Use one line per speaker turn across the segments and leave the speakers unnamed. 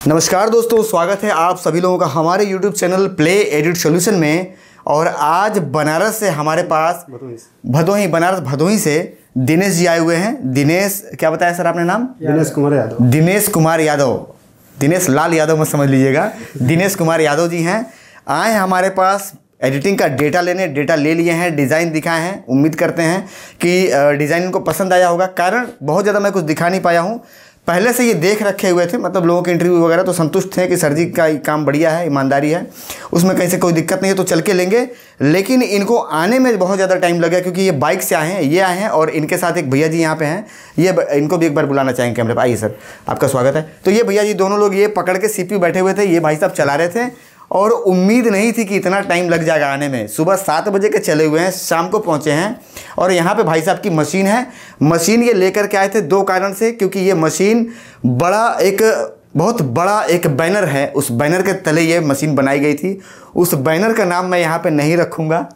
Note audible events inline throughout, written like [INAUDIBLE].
नमस्कार दोस्तों स्वागत है आप सभी लोगों का हमारे YouTube channel play edit solution में। और आज बनारस से हमारे पास भदोही बनारस भदोही से दिनेश जी आए हुए हैं। दिनेश क्या बताया सर आपने नाम?
दिनेश कुमार यादव।
दिनेश कुमार यादव। दिनेश लाल यादव मत समझ लीजिएगा। दिनेश कुमार यादव जी हैं। आए हैं हमारे पास एडिटिंग का डेटा लेने डेटा ले लिए हैं डिज़ाइन दिखाए हैं। उम्मीद करते हैं कि डिज़ाइन इनको पसंद आया होगा। कारण बहुत ज़्यादा मैं कुछ दिखा नहीं पाया हूँ। पहले से ये देख रखे हुए थे मतलब लोगों के इंटरव्यू वगैरह तो संतुष्ट थे कि सर जी का काम बढ़िया है, ईमानदारी है। उसमें कहीं से कोई दिक्कत नहीं है तो चल के लेंगे। लेकिन इनको आने में बहुत ज़्यादा टाइम लगा क्योंकि ये बाइक से आए हैं, ये आए हैं, और इनके साथ एक भैया जी यहाँ पे हैं। ये इनको भी एक बार बुलाना चाहेंगे कैमरे पर आइए सर, आपका स्वागत है। तो ये भैया जी दोनों लोग ये पकड़ के सीपी बैठे हुए थे, ये भाई साहब चला रहे थे। और उम्मीद नहीं थी कि इतना टाइम लग जाएगा आने में। सुबह सात बजे के चले हुए हैं, शाम को पहुँचे हैं और यहाँ पे भाई साहब की मशीन है। मशीन ये लेकर के आए थे दो कारण से, क्योंकि ये मशीन बड़ा एक, बहुत बड़ा एक बैनर है। उस बैनर के तले ये मशीन बनाई गई थी। उस बैनर का नाम मैं यहाँ पर नहीं रखूँगा।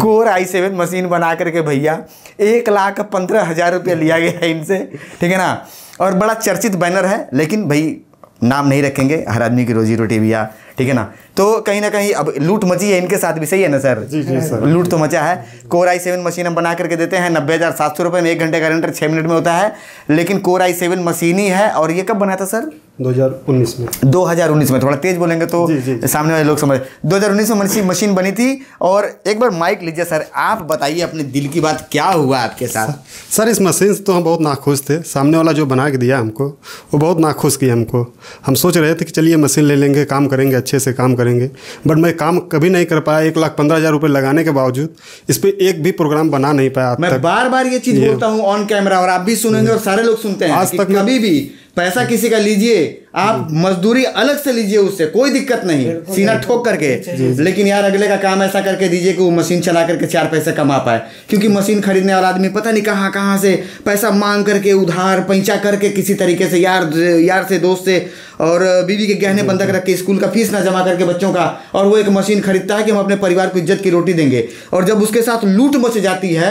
कोर आई सेवन मशीन बना करके भैया, एक लाख पंद्रह हज़ार रुपया लिया गया है इनसे, ठीक है ना? और बड़ा चर्चित बैनर है, लेकिन भाई नाम नहीं रखेंगे। हर आदमी की रोजी रोटी भैया ठीक है ना? तो कहीं ना कहीं अब लूट मची है इनके साथ भी सही है ना सर?
जी, जी, सर।
लूट तो मचा है। कोर आई सेवन मशीन हम बना करके देते हैं नब्बे हज़ार सात सौ रुपये में एक घंटे का रेंटर छः मिनट में होता है। लेकिन कोर आई सेवन मशीन ही है और ये कब बना था सर?
2019 में।
2019 में थोड़ा तेज बोलेंगे तो
जी, जी।
सामने वाले लोग समझ 2019 में मशीन मशीन बनी थी और एक बार माइक लीजिए सर आप बताइए अपने दिल की बात क्या हुआ आपके साथ?
सर इस मशीन से तो हम बहुत नाखुश थे। सामने वाला जो बना के दिया हमको वो बहुत नाखुश किया हमको। हम सोच रहे थे कि चलिए मशीन ले लेंगे काम करेंगे अच्छे से काम करेंगे। बट मैं काम कभी नहीं कर पाया एक लाख पंद्रह हज़ार रुपये लगाने के बावजूद इस पर एक भी प्रोग्राम बना नहीं पाया
मैं
तक।
बार बार ये चीज़ बोलता हूँ ऑन कैमरा और आप भी सुनेंगे और सारे लोग सुनते हैं
आज तक
कभी भी पैसा किसी का लीजिए आप मजदूरी अलग से लीजिए उससे कोई दिक्कत नहीं। सीना ठोक करके। लेकिन यार अगले का काम ऐसा करके दीजिए कि वो मशीन चला करके चार पैसे कमा पाए। क्योंकि मशीन खरीदने वाला आदमी पता नहीं कहाँ कहाँ से पैसा मांग करके उधार पैंचा करके किसी तरीके से यार यार से दोस्त से और बीवी के गहने बंधक रख के स्कूल का फ़ीस ना जमा करके बच्चों का और वो एक मशीन खरीदता है कि हम अपने परिवार को इज़्ज़त की रोटी देंगे। और जब उसके साथ लूट मच जाती है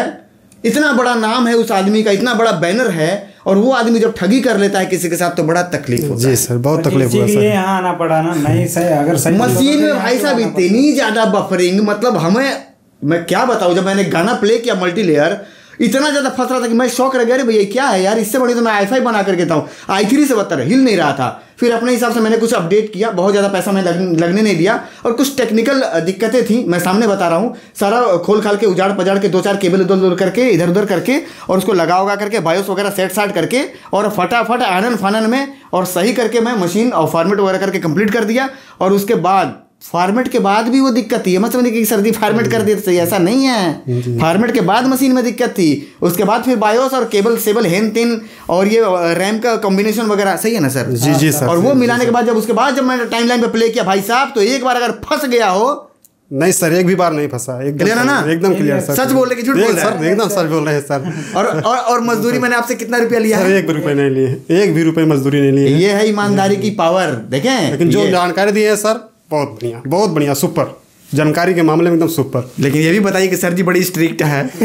इतना बड़ा नाम है उस आदमी का इतना बड़ा बैनर है और वो आदमी जब ठगी कर लेता है किसी के साथ तो बड़ा तकलीफ़ होता है।
जी सर बहुत तकलीफ़ हुआ
है
सर।
यहाँ आना पड़ा ना नहीं सही अगर सही
मशीन में भाई साहब इतनी ज़्यादा बफरिंग मतलब हमें मैं क्या बताऊँ जब मैंने गाना प्ले किया मल्टी लेयर इतना ज़्यादा फंस रहा था कि मैं शौक रह गया अरे भैया क्या है यार? इससे बड़ी तो मैं आई फाई बना करके था हूँ। आई थ्री से बता हिल नहीं रहा था। फिर अपने हिसाब से मैंने कुछ अपडेट किया बहुत ज़्यादा पैसा मैं लग, लगने नहीं दिया और कुछ टेक्निकल दिक्कतें थी मैं सामने बता रहा हूँ। सारा खोल खाल के उजाड़ पजाड़ के दो चार केबल उधर उधर करके इधर उधर करके और उसको लगा उगा करके बायोस वगैरह सेट साट करके और फटाफट आनन फानन में और सही करके मैं मशीन और फॉर्मेट वगैरह करके कंप्लीट कर दिया और उसके बाद फॉर्मेट के बाद भी वो दिक्कत थी। ये मत समझिए कि सर्दी फॉर्मेट कर दिए तो सही ऐसा नहीं है। फॉर्मेट के बाद मशीन में दिक्कत थी। उसके बाद फिर बायोस और केबल सेबल हेन तीन और ये रैम का कॉम्बिनेशन वगैरह सही है ना सर?
जी जी सर
और वो
जी, जी,
मिलाने के बाद जब उसके बाद जब मैंने टाइम लाइन पे प्ले किया भाई साहब तो एक बार अगर फंस गया हो
नहीं सर एक भी बार नहीं फंसा। एकदम
Clear है ना?
एकदम क्लियर सर
सच बोल रहे कि झूठ
एक-
बोल रहे
सर एकदम सच बोल रहे हैं सर।
और और, और मजदूरी मैंने आपसे कितना रुपया लिया
सर एक भी रुपये नहीं लिए। एक भी रुपये मजदूरी नहीं लिए।
ये है ईमानदारी की पावर देखें।
लेकिन जो जानकारी दी है सर बहुत बढ़िया बहुत बढ़िया सुपर जानकारी के मामले में एकदम सुपर।
लेकिन ये भी बताइए कि सर जी बड़ी स्ट्रिक्ट है। [LAUGHS]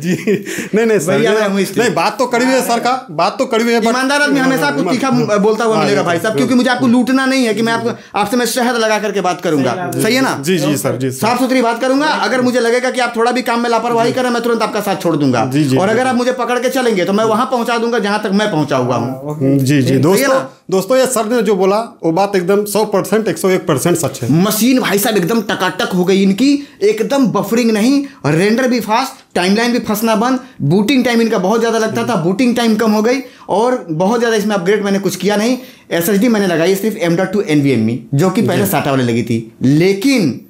जी। नहीं नहीं सर
हूँ।
नहीं बात तो कड़ी हुई है सर का बात तो कड़ी हुई है
ईमानदार आदमी हमेशा आपको तीखा बोलता हुआ
हाँ,
मिलेगा
जी,
भाई साहब क्योंकि मुझे आपको लूटना नहीं है कि मैं आपको आपसे मैं शहद लगा करके बात करूँगा। सही है। ना?
जी जी सर जी
साफ़ सुथरी बात करूँगा। अगर मुझे लगेगा कि आप थोड़ा भी काम में लापरवाही करें मैं तुरंत आपका साथ छोड़ दूँगा।
जी, जी,
और अगर आप मुझे पकड़ के चलेंगे तो मैं वहाँ पहुँचा दूँगा जहाँ तक मैं पहुँचा हुआ हूँ।
जी जी दोस्तों दोस्तों ये सर ने जो बोला वो बात एकदम सौ परसेंट एक सौ एक परसेंट सच है।
मशीन भाई साहब एकदम टकाटक हो गई इनकी एकदम बफरिंग नहीं रेंडर भी फास्ट टाइमलाइन भी फंसना बंद बूटिंग टाइम इनका बहुत ज़्यादा लगता था बूटिंग टाइम कम हो गई और बहुत ज़्यादा इसमें अपग्रेड मैंने कुछ किया नहीं। एस मैंने लगाई सिर्फ़ एम डॉट टू एन जो कि पहले साटा वाले लगी थी। लेकिन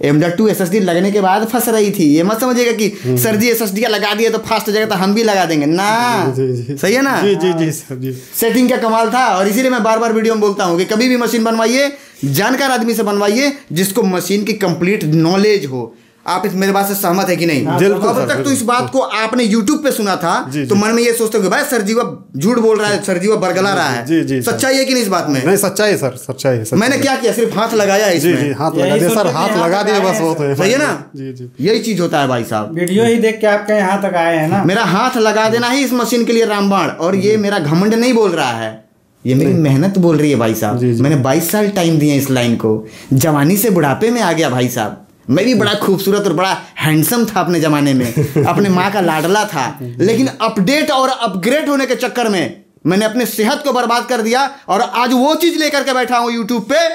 M dot two S S D लगने के बाद फंस रही थी। ये मत समझिएगा कि sir ji S S D लगा दिए तो फास्ट हो जाएगा तो हम भी लगा देंगे। ना।
जी जी
सही है ना?
जी जी जी सर जी।
सेटिंग का कमाल था और इसीलिए मैं बार बार वीडियो में बोलता हूँ कि कभी भी मशीन बनवाइए जानकार आदमी से बनवाइए जिसको मशीन की कंप्लीट नॉलेज हो। आप इस मेरे बात से सहमत है कि नहीं?
बिल्कुल
अब तक तो इस बात को आपने यूट्यूब पे सुना था
जी,
तो मन में ये सोचते हो भाई सरजीवा झूठ बोल रहा है सरजीवा बरगला रहा है।
जी, जी,
सच्चाई है कि नहीं इस बात में?
नहीं सच्चाई है सर सच्चाई है
मैंने क्या किया सिर्फ़ हाथ लगाया है
जी जी हाथ
यही
लगा
सोच
सर हाथ लगा
आए
बस वो तो
सही है ना?
जी जी
यही चीज़ होता है भाई साहब।
वीडियो ही देख के आपके यहाँ तक आए हैं ना?
मेरा हाथ लगा देना ही इस मशीन के लिए रामबाण और ये मेरा घमंड नहीं बोल रहा है। ये मेरी मेहनत बोल रही है भाई साहब।
जी, जी।
मैंने 22 साल टाइम दिया इस लाइन को। जवानी से बुढ़ापे में आ गया भाई साहब। मैं भी बड़ा खूबसूरत और बड़ा हैंडसम था अपने जमाने में। [LAUGHS] अपने माँ का लाडला था। लेकिन अपडेट और अपग्रेड होने के चक्कर में मैंने अपने सेहत को बर्बाद कर दिया और आज वो चीज़ लेकर के बैठा हूँ यूट्यूब पे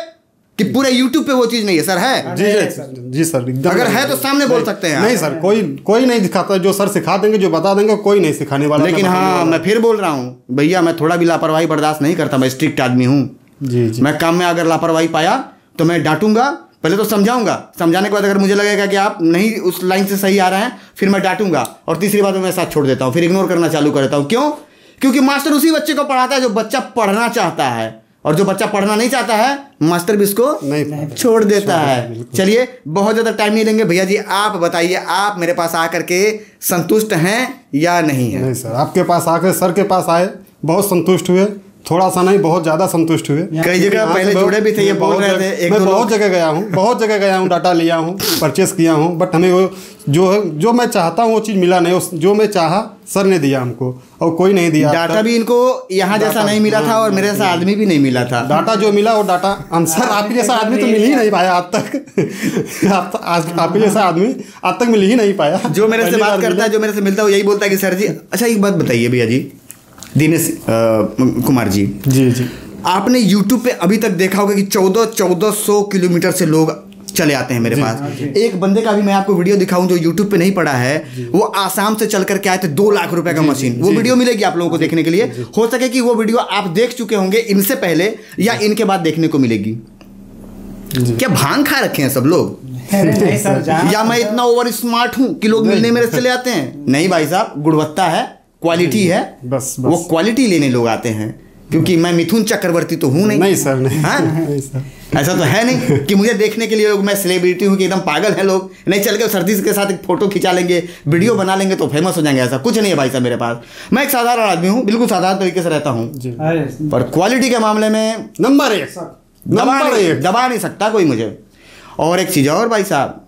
कि पूरे यूट्यूब पे वो चीज़ नहीं है। सर है?
जी जी जी सर
अगर है तो सामने बोल सकते हैं
नहीं सर कोई कोई नहीं दिखाता। जो सर सिखा देंगे जो बता देंगे कोई नहीं सिखाने वाला।
लेकिन हाँ मैं फिर बोल रहा हूँ भैया मैं थोड़ा भी लापरवाही बर्दाश्त नहीं करता मैं स्ट्रिक्ट आदमी हूँ।
जी जी।
मैं काम में अगर लापरवाही पाया तो मैं डांटूँगा पहले तो समझाऊँगा। समझाने के बाद अगर मुझे लगेगा कि आप नहीं उस लाइन से सही आ रहे हैं फिर मैं डांटूँगा। और तीसरी बात मैं साथ छोड़ देता हूँ फिर इग्नोर करना चालू कर देता हूँ। क्यों? क्योंकि मास्टर उसी बच्चे को पढ़ाता है जो बच्चा पढ़ना चाहता है। और जो बच्चा पढ़ना नहीं चाहता है मास्टर भी इसको
नहीं
छोड़ देता है। चलिए बहुत ज़्यादा टाइम नहीं लेंगे। भैया जी आप बताइए आप मेरे पास आकर के संतुष्ट हैं या नहीं है?
नहीं सर आपके पास आकर सर के पास आए बहुत संतुष्ट हुए। थोड़ा सा नहीं बहुत ज़्यादा संतुष्ट हुए।
कई जगह पहले जुड़े भी थे ये बोल
बहुत
रहे थे
मैं बहुत जगह गया हूँ बहुत जगह गया हूँ डाटा लिया हूँ परचेस किया हूँ बट हमें वो जो है जो मैं चाहता हूँ वो चीज़ मिला नहीं जो मैं चाहा सर ने दिया हमको और कोई नहीं दिया।
डाटा भी इनको यहाँ जैसा नहीं मिला था और मेरे जैसा आदमी भी नहीं मिला था।
डाटा जो मिला वो डाटा हम सर [LAUGHS] आपके जैसा आदमी तो मिल ही नहीं पाया [LAUGHS] आज तक। आपके जैसा आदमी आज तक मिल ही नहीं पाया।
जो मेरे से बात करता है जो मेरे से मिलता है वो यही बोलता है कि सर जी अच्छा एक बात बताइए भैया जी दिनेश कुमार जी।
जी जी।
आपने यूट्यूब पे अभी तक देखा होगा कि चौदह चौदह सौ किलोमीटर से लोग चले आते हैं मेरे पास। एक बंदे का भी मैं आपको वीडियो दिखाऊँ जो यूट्यूब पे नहीं पड़ा है वो आसाम से चल करके आए थे दो लाख रुपए का मशीन। वो वीडियो मिलेगी आप लोगों को देखने के लिए। हो सके कि वो वीडियो आप देख चुके होंगे इनसे पहले या इनके बाद देखने को मिलेगी। क्या भाँग खा रखे हैं सब लोग? या मैं इतना ओवर स्मार्ट हूँ कि लोग मिलने मेरे से चले आते हैं? नहीं भाई साहब गुणवत्ता है। क्वालिटी है?
बस बस।
वो क्वालिटी लेने लोग आते हैं क्योंकि मैं मिथुन चक्रवर्ती तो हूँ नहीं।
नहीं सर नहीं।
हाँ? [LAUGHS]
नहीं सर।
ऐसा तो है नहीं [LAUGHS] कि मुझे देखने के लिए लोग मैं सेलिब्रिटी हूँ कि एकदम पागल है लोग। नहीं चल के सर्दी के साथ एक फ़ोटो खिंचा लेंगे वीडियो बना लेंगे तो फ़ेमस हो जाएँगे ऐसा। कुछ नहीं है भाई साहब मेरे पास। मैं एक साधारण आदमी हूँ बिल्कुल साधारण तरीके से रहता हूँ। पर क्वालिटी के मामले में
नंबर एक।
दबा नहीं, दबा नहीं सकता कोई मुझे। और एक चीज़ और भाई साहब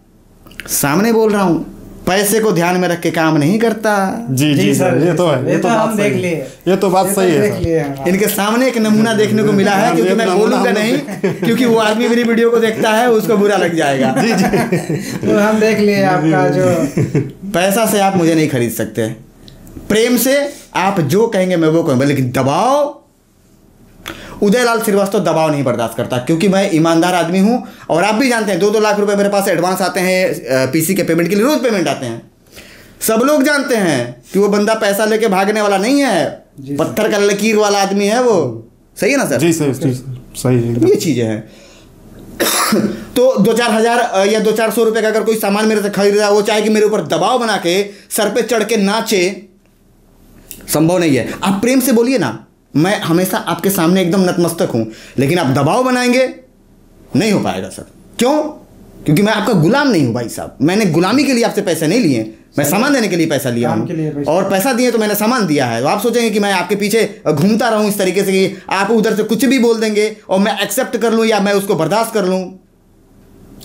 सामने बोल रहा हूँ पैसे को ध्यान में रख के काम नहीं करता।
जी जी
जी
सर ये तो है
ये
तो
तो
बात
हम देख लिए।
ये तो बात सही है।
इनके सामने एक नमूना [LAUGHS] देखने को मिला है
हाँ,
क्योंकि मैं बोलूँगा नहीं [LAUGHS] क्योंकि वो आदमी मेरी वीडियो को देखता है उसको बुरा लग जाएगा। जी जी। [LAUGHS]
तो हम देख लिए आपका जो।
पैसा से आप मुझे नहीं खरीद सकते। प्रेम से आप जो कहेंगे मैं वो कहूँगा लेकिन दबाव उदयलाल श्रीवास्तव दबाव नहीं बर्दाश्त करता क्योंकि मैं ईमानदार आदमी हूँ और आप भी जानते हैं दो दो लाख रुपए मेरे पास एडवांस आते हैं पीसी के पेमेंट के लिए रोज पेमेंट आते हैं। सब लोग जानते हैं कि वो बंदा पैसा लेके भागने वाला नहीं है पत्थर का लकीर वाला आदमी है वो। सही है ना सर?
जी सर जी सही है।
ये चीज़ें हैं। [COUGHS] तो दो चार हज़ार या दो चार सौ रुपए का अगर कोई सामान मेरे से खरीद रहा है वो चाहे कि मेरे ऊपर दबाव बना के सर पे चढ़ के नाचे संभव नहीं है। आप प्रेम से बोलिए ना। मैं हमेशा आपके सामने एकदम नतमस्तक हूँ लेकिन आप दबाव बनाएँगे नहीं हो पाएगा सर। क्यों? क्योंकि मैं आपका गुलाम नहीं हूँ भाई साहब। मैंने गुलामी के लिए आपसे पैसे नहीं लिए मैं सामान देने के लिए पैसा लिया हूँ। और पैसा दिए तो मैंने सामान दिया है। तो आप सोचेंगे कि मैं आपके पीछे घूमता रहूँ इस तरीके से कि आप उधर से कुछ भी बोल देंगे और मैं एक्सेप्ट कर लूँ या मैं उसको बर्दाश्त कर लूँ।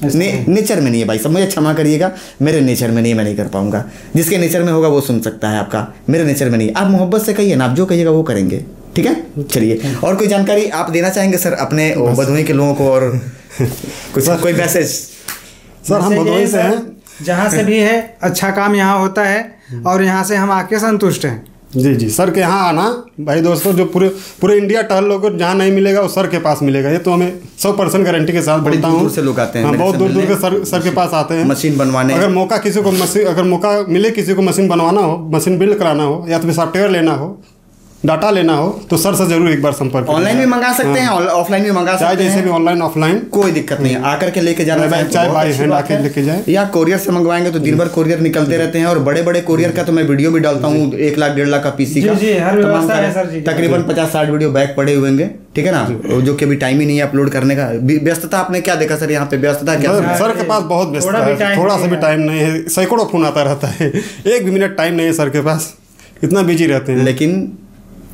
ने, नेचर में नहीं है भाई सब मुझे क्षमा करिएगा। मेरे नेचर में नहीं मैं नहीं कर पाऊँगा। जिसके नेचर में होगा वो सुन सकता है आपका। मेरे नेचर में नहीं आप मोहब्बत से कहिए ना आप जो कहिएगा वो करेंगे। ठीक है? चलिए। और कोई जानकारी आप देना चाहेंगे सर अपने बधुई के लोगों को और [LAUGHS] कुछ कोई मैसेज
सर हम भदोही से हैं
जहाँ से भी है अच्छा काम यहाँ होता है और यहाँ से हम आके संतुष्ट हैं।
जी जी। सर के यहाँ आना। भाई दोस्तों जो पूरे पूरे इंडिया टहल लोगों को जहाँ नहीं मिलेगा वो सर के पास मिलेगा। ये तो हमें सौ परसेंट गारंटी के साथ
बड़ी दूर
हूँ।
से लोग आते हैं
हाँ, बहुत दूर दूर के सर सर के पास आते हैं।
मशीन बनवाने।
अगर मौका किसी को मशीन अगर मौका मिले किसी को मशीन बनवाना हो मशीन बिल्ड कराना हो या तो फिर सॉफ्टवेयर लेना हो डाटा लेना हो तो सर से ज़रूर एक बार संपर्क
ऑनलाइन भी मंगा सकते हैं ऑफलाइन भी मंगा
चाहे
सकते
जैसे भी ऑनलाइन ऑफलाइन।
कोई दिक्कत नहीं आकर के लेके जाना
चाहे
चाहे
बाई हैंड आके लेके जाएँ।
या कोरियर से मंगवाएँगे तो दिन भर कोरियर निकलते रहते हैं और बड़े बड़े कोरियर का तो मैं वीडियो भी डालता हूँ एक लाख डेढ़ लाख का पीसी का।
है।
तकरीबन पचास साठ वीडियो बैक पड़े हुए होंगे ठीक है ना? जो। कि अभी टाइम ही नहीं है अपलोड करने का। व्यस्तता आपने क्या देखा सर यहाँ पे? व्यस्तता क्या
सर, के पास बहुत व्यस्त है। थोड़ा
नहीं
सा भी
है।
टाइम नहीं है। सैकड़ों फ़ोन आता रहता है। [LAUGHS] एक भी मिनट टाइम नहीं है सर के पास। इतना बिज़ी रहते हैं।
लेकिन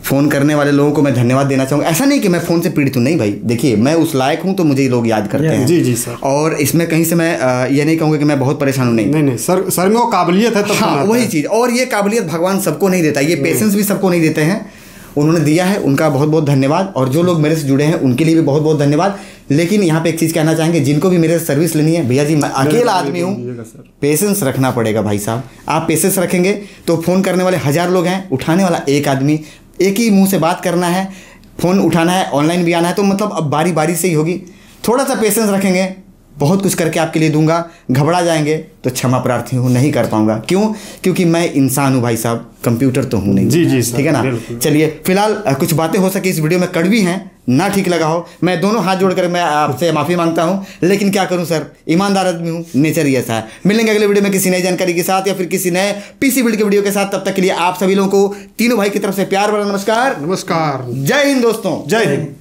फ़ोन करने वाले लोगों को मैं धन्यवाद देना चाहूँगा। ऐसा नहीं कि मैं फ़ोन से पीड़ित हूँ नहीं भाई। देखिए मैं उस लायक हूँ तो मुझे लोग याद करते हैं।
जी जी सर
और इसमें कहीं से मैं ये नहीं कहूँगा कि मैं बहुत परेशान हूँ नहीं।
नहीं नहीं सर सर में वो काबिलियत है फ़ोन
हाँ वही चीज़। और ये काबिलियत भगवान सबको नहीं देता ये पेशेंस भी सबको नहीं देते हैं। उन्होंने दिया है उनका बहुत बहुत धन्यवाद। और जो लोग मेरे से जुड़े हैं उनके लिए भी बहुत बहुत धन्यवाद। लेकिन यहाँ पे एक चीज़ कहना चाहेंगे जिनको भी मेरे से सर्विस लेनी है भैया जी मैं अकेला आदमी हूँ। पेशेंस रखना पड़ेगा भाई साहब। आप पेशेंस रखेंगे तो फ़ोन करने वाले हज़ार लोग हैं उठाने वाला एक आदमी एक ही मुँह से बात करना है, फ़ोन उठाना है ऑनलाइन भी आना है तो मतलब अब बारी बारी से ही होगी। थोड़ा सा पेशेंस रखेंगे। बहुत कुछ करके आपके लिए दूँगा घबरा जाएँगे तो क्षमा प्रार्थी हूँ नहीं कर पाऊँगा। क्यों? क्योंकि मैं इंसान हूँ भाई साहब कंप्यूटर तो हूँ नहीं।
जी, जी,
ठीक है ना? चलिए फ़िलहाल कुछ बातें हो सके इस वीडियो में कड़वी हैं ना ठीक लगा हो मैं दोनों हाथ जोड़कर मैं आपसे माफ़ी माँगता हूँ लेकिन क्या करूँ सर? ईमानदार आदमी हूँ नेचर ही ऐसा है। मिलेंगे अगले वीडियो में किसी नई जानकारी के साथ या फिर किसी नए पीसी बिल्ड के वीडियो के साथ तब तक के लिए आप सभी लोगों को तीनों भाई की तरफ़ से प्यार भरा नमस्कार।
नमस्कार।
जय हिंद दोस्तों।
जय हिंद।